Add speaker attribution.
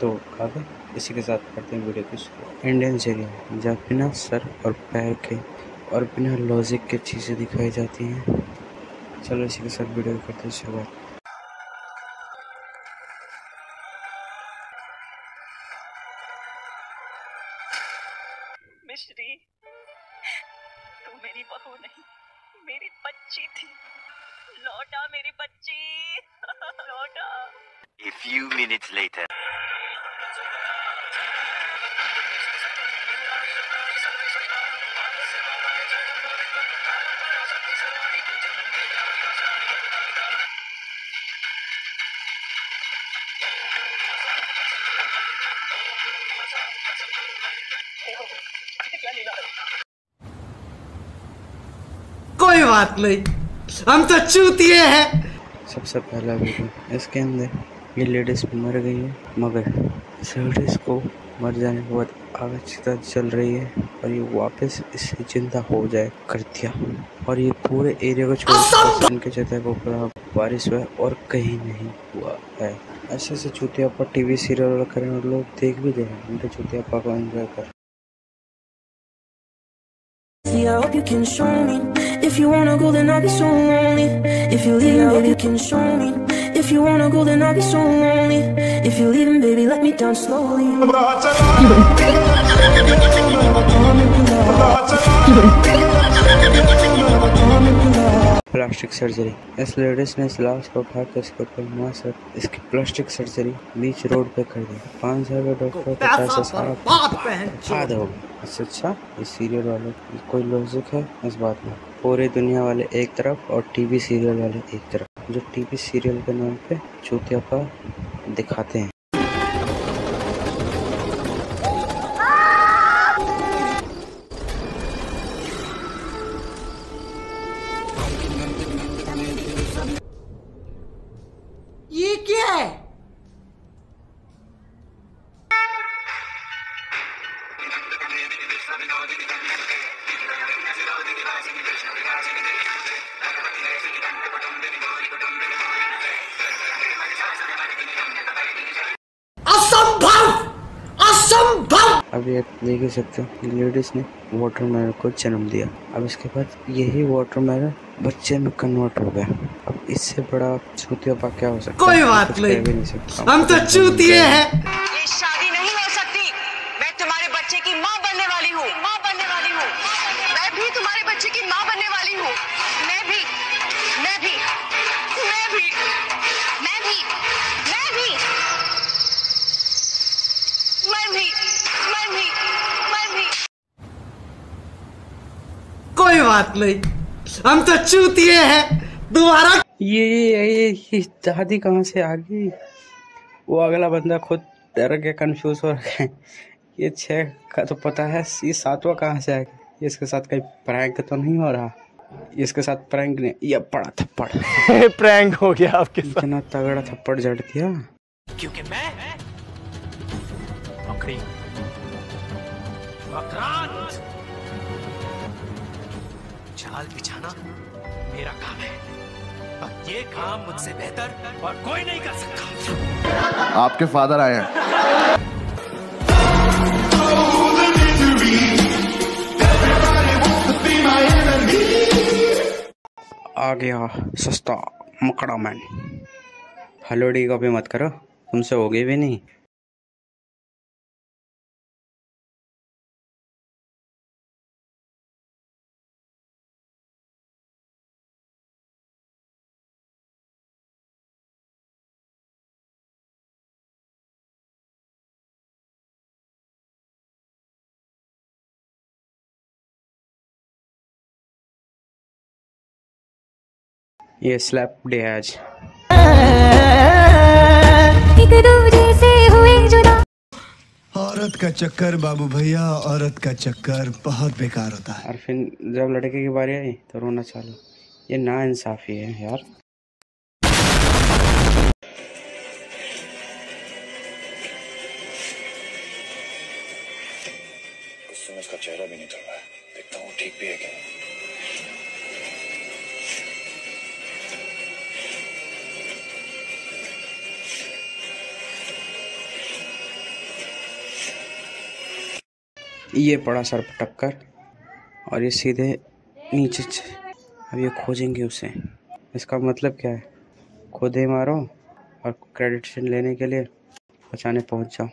Speaker 1: तो आगे इसी के साथ करते हैं वीडियो की शुरू इंडियन सीरियल जहाँ बिना सर और पैर के और बिना लॉजिक के चीज़ें दिखाई जाती हैं। चलो इसी के साथ वीडियो करते हैं शुरुआत।
Speaker 2: मिश्री तू मेरी बहू नहीं मेरी बच्ची थी। लौटा मेरी बच्ची। लौटा।
Speaker 3: A few minutes later.
Speaker 4: कोई बात नहीं। हम तो चूतिए हैं।
Speaker 1: सबसे पहला वीडियो इसके अंदर। ये लेडीज़ मर गई है, मगर लेडीज़ को मर जाने के बाद तरह चल रही है। और ये वापस इससे ज़िंदा हो जाए कर दिया और ये पूरे एरिया को छोड़ इनके जगह को पूरा बारिश हुआ और कहीं नहीं हुआ है ऐसे ऐसे चूतियापा टीवी सीरियल करें और लोग देख भी दे रहे हैं उनके चूतियापा को एंजॉय कर
Speaker 5: See, I hope you can show me. If you wanna go, then I'll be so lonely. If you're leaving, baby, you can show me. If you wanna go, then I'll be so lonely. If you're leaving, baby, let me down slowly.
Speaker 1: Plastic surgery इस ladies ने इस लाश को उठा कर इसके ऊपर मार सर इसकी प्लास्टिक सर्जरी बीच रोड पे कर दी पाँच हज़ार का डॉक्टर पचास हो गया इससे अच्छा इस सीरियल वाले। कोई लॉजिक है? इस बात में। पूरी दुनिया वाले एक तरफ़ और टीवी सीरियल वाले एक तरफ़। जो टीवी सीरियल के नाम पे चूतियापा दिखाते हैं।
Speaker 4: ये क्या है?
Speaker 1: अब ये देख ही सकते हो लेडीज़ ने वाटरमेलन को जन्म दिया। अब इसके बाद यही वाटरमेलन बच्चे में कन्वर्ट हो गया अब इससे बड़ा चूतियापा क्या हो सकता
Speaker 4: कोई
Speaker 1: है?
Speaker 4: बात
Speaker 1: कुछ
Speaker 4: नहीं।
Speaker 1: भी नहीं सकता
Speaker 4: हम तो चूतिए हैं।
Speaker 2: ये शादी नहीं हो सकती। मैं तुम्हारे बच्चे की माँ बनने वाली हूँ। माँ बनने वाली हूँ। मैं भी तुम्हारे बच्चे की माँ बनने वाली हूँ। मैं भी मैं भी मैं भी मैं भी मैं भी मैं भी मैं भी मैं भी।
Speaker 4: कोई बात नहीं। हम तो चूतिए हैं। दोबारा
Speaker 1: ये ये ये दादी कहाँ से आ गई? वो अगला बंदा खुद डर के कंफ्यूज हो रखे ये छह का तो पता है ये सातवां कहाँ से आ गया इसके साथ कहीं प्रैंक तो नहीं हो रहा। इसके साथ प्रैंक नहीं ये बड़ा थप्पड़।
Speaker 6: प्रैंक हो गया आपके साथ।
Speaker 1: इतना तगड़ा थप्पड़ जड़ दिया।
Speaker 6: क्योंकि मैं मकरान जाल बिछाना मेरा काम है। और ये काम मुझसे बेहतर और कोई नहीं कर सकता।
Speaker 7: आपके फादर आए हैं।
Speaker 1: आ गया सस्ता मकड़ा मैन। हलोड़ी का भी मत करो तुमसे होगी भी नहीं। ये स्लैप डे है आज।
Speaker 8: एक दूजे से हुए जुदा।
Speaker 9: औरत का चक्कर बाबू भैया औरत का चक्कर बहुत बेकार होता है।
Speaker 1: और फिर जब लड़के की बारी आई तो रोना चालू। ये ना इंसाफी है यार।
Speaker 7: उसका चेहरा भी नहीं चल रहा है। देखता हूँ ठीक भी है क्या
Speaker 1: ये पड़ा सर पर टक्कर और ये सीधे नीचे अब ये खोजेंगे उसे। इसका मतलब क्या है? खुद मारो और क्रेडिट लेने के लिए बचाने पहुँच जाओ।